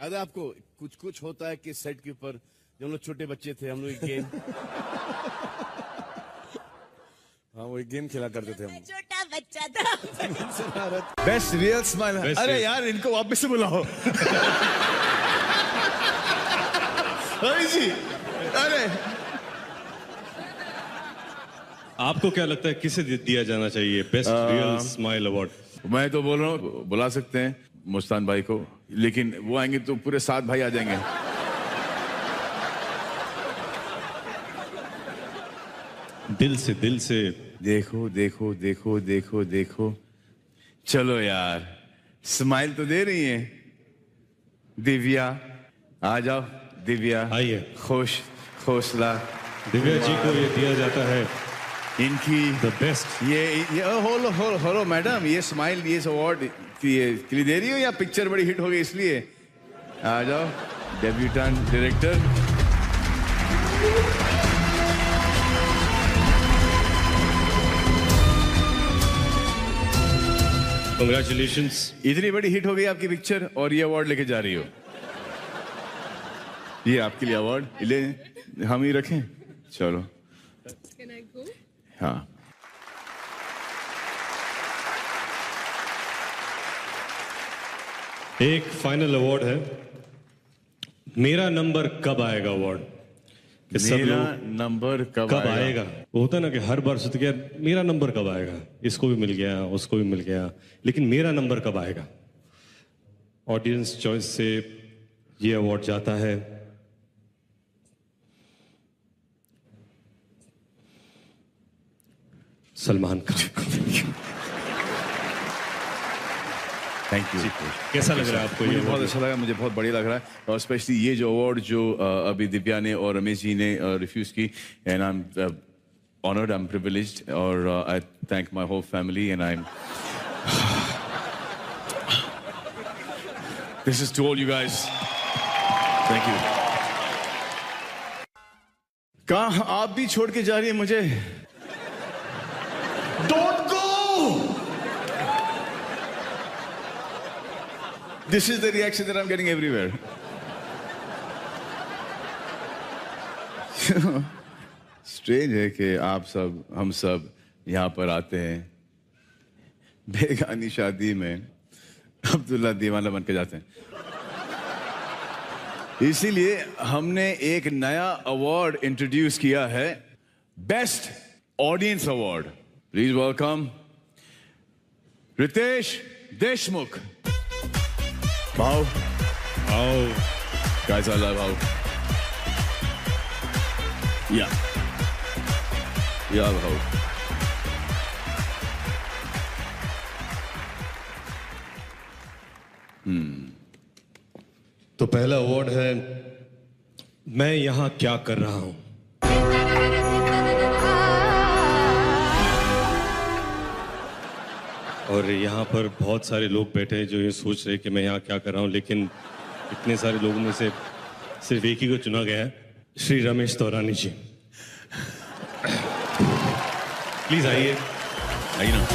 याद है आपको? कुछ कुछ होता है कि सेट के ऊपर जब हम लोग छोटे बच्चे थे हम लोग एक गेम हाँ वो एक गेम खेला करते थे हम। छोटा बच्चा था। बेस्ट रियल स्माइल अरे यार इनको वापस से बुलाओ। रवि जी अरे। आपको क्या लगता है किसे दिया जाना चाहिए? बेस्ट रियल स्माइल अवार्ड मैं तो बोल रहा हूँ बुला सकते हैं मुस्तान भाई को। लेकिन वो आएँगे तो पूरे सात भाई आ जाएँगे। दिल से दिल से। देखो देखो देखो देखो देखो। चलो यार स्माइल तो दे रही है। दिव्या आ जाओ दिव्या। आइए। खुश हौसला दिव्या जी को ये दिया जाता है। इनकी द बेस्ट ये ये होलो होलो होलो मैडम ये स्माइल ये अवार्ड ये के लिए दे रही हो या पिक्चर बड़ी हिट हो गई इसलिए? आ जाओ डेब्यूटेंट डायरेक्टर कंग्रेचुलेशन इतनी बड़ी हिट हो गई आपकी पिक्चर और ये अवार्ड लेके जा रही हो। ये आपके लिए अवार्ड ले हम ही रखें। चलो। Can I go? हाँ। एक फाइनल अवार्ड है। मेरा नंबर कब आएगा अवार्ड मेरा नंबर कब, कब आएगा? वो होता है ना कि हर बार सोचते कि यार मेरा नंबर कब आएगा? इसको भी मिल गया उसको भी मिल गया। लेकिन मेरा नंबर कब आएगा? ऑडियंस चॉइस से ये अवार्ड जाता है। सलमान खान थैंक यू कैसा लग रहा है आपको ये मुझे बहुत? अच्छा लगा मुझे बहुत बढ़िया लग रहा है। और स्पेशली ये जो अवार्ड जो अभी दिव्या ने और रमेश जी ने रिफ्यूज की and I am honoured I am privileged और I thank my whole family and I am this is to all you guys thank you कहा आप भी छोड़ के जा रही है मुझे? This is the reaction that I'm getting everywhere. Strange है कि आप सब, हम सब यहाँ पर आते हैं। बेगानी शादी में अब्दुल्ला दीवाना बन के जाते हैं। इसीलिए हमने एक नया अवार्ड इंट्रोड्यूस किया है। Best audience award please welcome Ritesh Deshmukh भाव आओ Guys, I love how. Yeah. Yeah, I love how. तो पहला अवार्ड है मैं यहाँ क्या कर रहा हूँ और यहाँ पर बहुत सारे लोग बैठे हैं जो ये सोच रहे हैं कि मैं यहाँ क्या कर रहा हूँ लेकिन इतने सारे लोगों में से सिर्फ़ एक ही को चुना गया है श्री रमेश तौरानी जी। प्लीज़ आइए। आइए ना।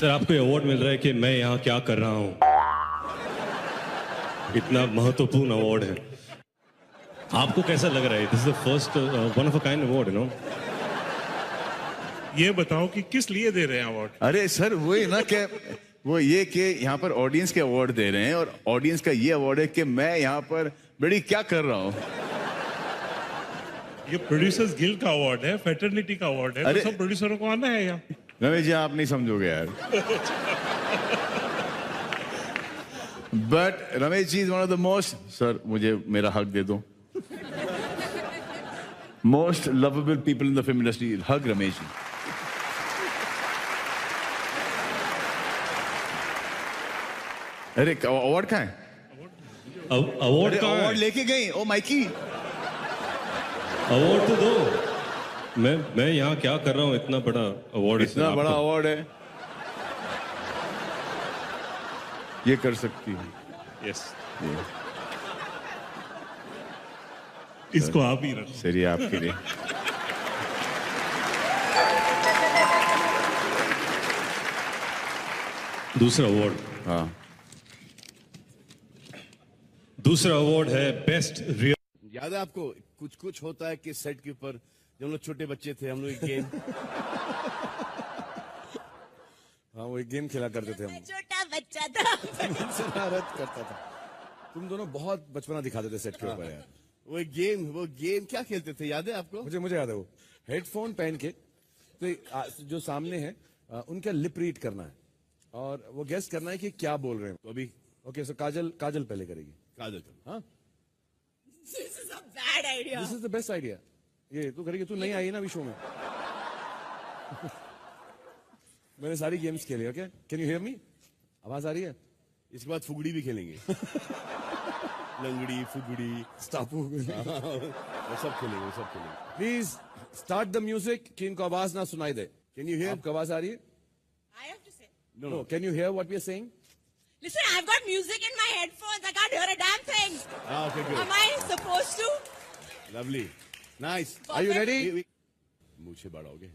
सर आपको अवार्ड मिल रहा है कि मैं यहाँ क्या कर रहा हूँ। इतना महत्वपूर्ण अवार्ड है। आपको कैसा लग रहा है? This is the first one of a kind award you know ये बताओ कि किस लिए दे रहे हैं अवार्ड अरे सर वही ना कि वो ये कि यहाँ पर ऑडियंस के अवार्ड दे रहे हैं और ऑडियंस का ये अवार्ड है कि मैं यहाँ पर बड़ी क्या कर रहा हूँ। ये प्रोड्यूसर्स गिल्ड का अवार्ड है फेटर्निटी का अवार्ड है अरे- तो सब प्रोड्यूसरों को आना है यहाँ। रमेश जी आप नहीं समझोगे यार। But Ramesh ji is one of the most sir मुझे मेरा हक दे दो. Most lovable people in the film industry हक रमेश जी अरे अवार्ड कहाँ है? अवार्ड अवार्ड लेके गई ओ माइकी। अवार्ड तो दो। मैं मैं यहाँ क्या कर रहा हूँ इतना बड़ा अवार्ड इतना बड़ा अवार्ड है। ये कर सकती है। यस इसको आप ही रखो। चलिए आपके लिए। दूसरा अवार्ड हाँ। दूसरा अवार्ड है बेस्ट रियल याद है आपको कुछ कुछ होता है कि सेट के ऊपर जब हम लोग छोटे बच्चे थे हम लोग एक गेम हाँ वो एक गेम खेला करते थे हम। छोटा बच्चा था। शरारत करता था। तुम दोनों बहुत बचपना दिखाते थे सेट के ऊपर यार। वो एक गेम वो गेम क्या खेलते थे? याद है आपको? मुझे मुझे याद है वो। हेडफोन पहन के तो जो सामने है उनका लिप रीड करना है। और वो गेस करना है कि क्या बोल रहे हैं। तो अभी ओके सो काजल काजल पहले करेगी। काजल करो हाँ. This is the best idea ये तू करेगी तू नहीं आई ना अभी शो में। मैंने सारी गेम्स खेली okay can you hear me आवाज़ आ रही है? इसके बाद फुगड़ी भी खेलेंगे। लंगड़ी फुगड़ी। स्टापू वो सब खेलेंगे वो सब खेलेंगे। प्लीज़ स्टार्ट द म्यूज़िक कि इनको आवाज़ ना सुनाई दे। कैन यू हियर आपको आवाज़ आ रही है? I have to say. No no no can you hear what we are saying Listen, I've got music in my headphones. I can't hear a damn thing. हाँ okay Am I supposed to? Lovely nice are you ready मुझे बढ़ाओगे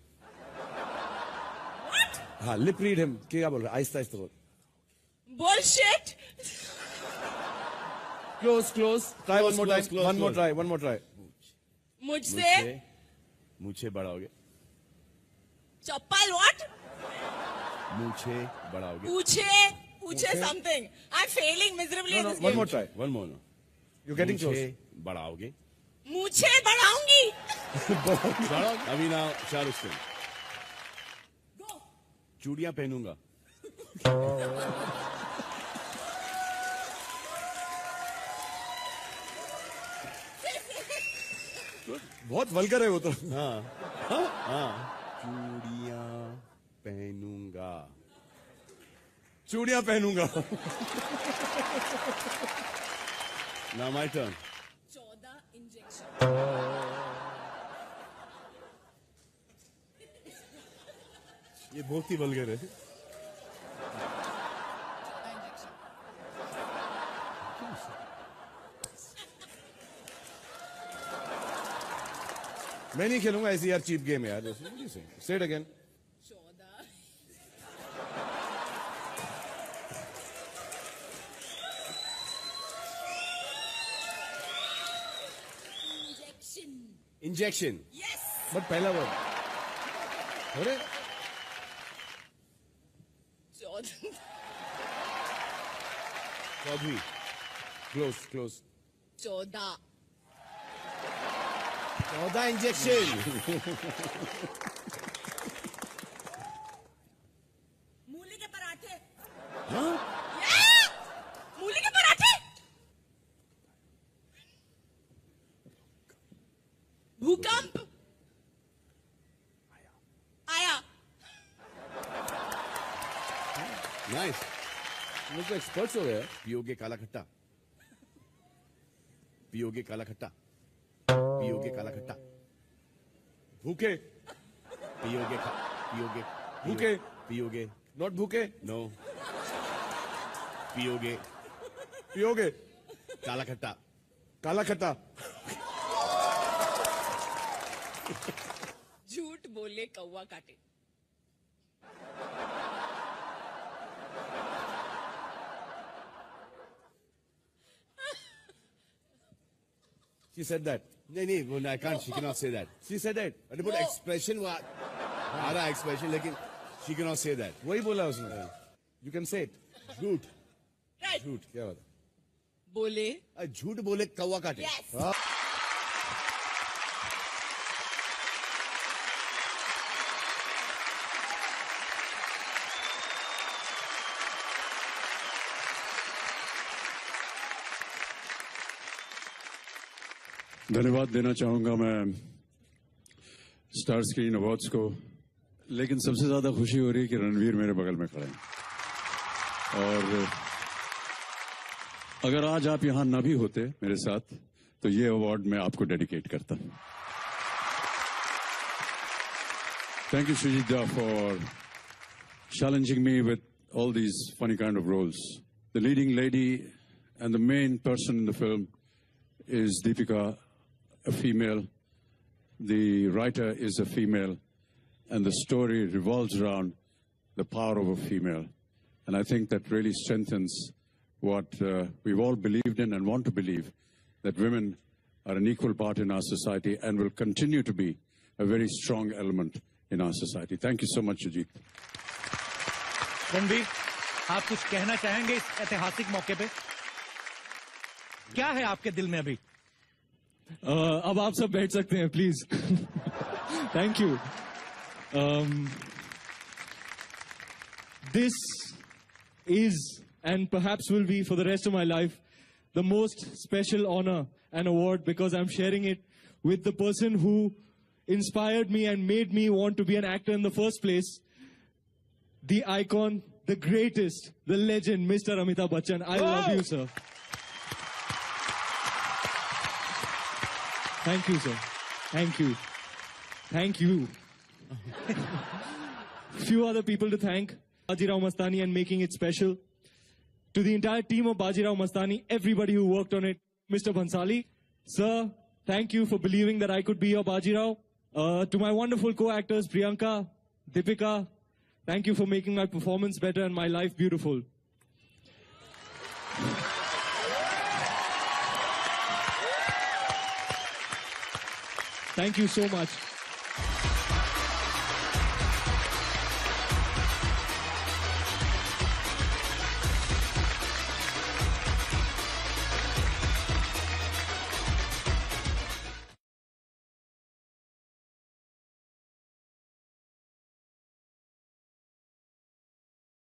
What? हाँ lip read him क्या बोल रहा है? आहिस्ता आहिस्ता बोल। Bullshit. Close try one Close, more close, time close, one more close. Try one more मुझसे मुझे मुझे बढ़ाओगे? चप्पल what? मुझे बढ़ाओगे? पूछे पूछे something. I'm failing miserably in this one more try one more you getting close बढ़ाओगे? मुझे बढ़ाऊँगी. बढ़ाओगे अभी ना शाहरुख सिंह Go. चूड़ियाँ पहनूँगा। बहुत वल्गर है वो तो। हाँ। हाँ? चूड़िया पहनूँगा। चूड़िया पहनूँगा। ना माय टर्न चौदह इंजेक्शन ये बहुत ही वल्गर है। मैं नहीं खेलूँगा ऐसी यार चीप गेम है यार set again injection injection but पहला वर्ड अरे। चौदह क्लोज क्लोज चौदह चौदह इंजेक्शन मूली के पराठे मूली के पराठे भूकंप आया नाइस मुझे तो एक्सपर्ट्स हो गए पियोगे काला खट्टा पियोगे काला खट्टा पियोगे काला खट्टा भूखे। पियोगे खा- पियोगे भूखे। पियोगे नॉट भूखे। नो पियोगे पियोगे काला खट्टा काला खट्टा झूठ बोले कौवा काटे। She said that नहीं नहीं वो I can't she can not say that she said that? अरे बट एक्सप्रेशन वो आ रहा एक्सप्रेशन लेकिन she can not say that वही बोला उसने यू कैन से इट झूठ राइट झूठ क्या बात बोले अरे झूठ बोले कौवा काटे यस धन्यवाद देना चाहूँगा मैं स्टार स्क्रीन अवार्ड्स को। लेकिन सबसे ज़्यादा खुशी हो रही है कि रणवीर मेरे बगल में खड़े हैं। और अगर आज आप यहाँ न भी होते मेरे साथ तो ये अवार्ड मैं आपको डेडिकेट करता thank you Sujita for challenging me with all these funny kind of roles. The leading lady and the main person in the film is Deepika a female, the writer is a female, and the story revolves around the power of a female. And I think that really strengthens what uh, we've all believed in and want to believe that women are an equal part in our society and will continue to be a very strong element in our society. Thank you so much, Ajit. Ranveer आप कुछ कहना चाहेंगे इस ऐतिहासिक मौके पे क्या है आपके दिल में अभी Uh, अब आप सब बैठ सकते हैं please thank you this is and perhaps will be for the rest of my life the most special honor and award because I'm sharing it with the person who inspired me and made me want to be an actor in the first place. The icon, the greatest, the legend, Mr. Amitabh Bachchan. I love you, sir. Thank you, sir. Thank you. Thank you. Few other people to thank. Bajirao Mastani and making it special. To the entire team of Bajirao Mastani, everybody who worked on it. Mr. Bansali, sir, thank you for believing that I could be your Bajirao. Uh, to my wonderful co-actors, Priyanka, Deepika, thank you for making my performance better and my life beautiful. Thank you so much.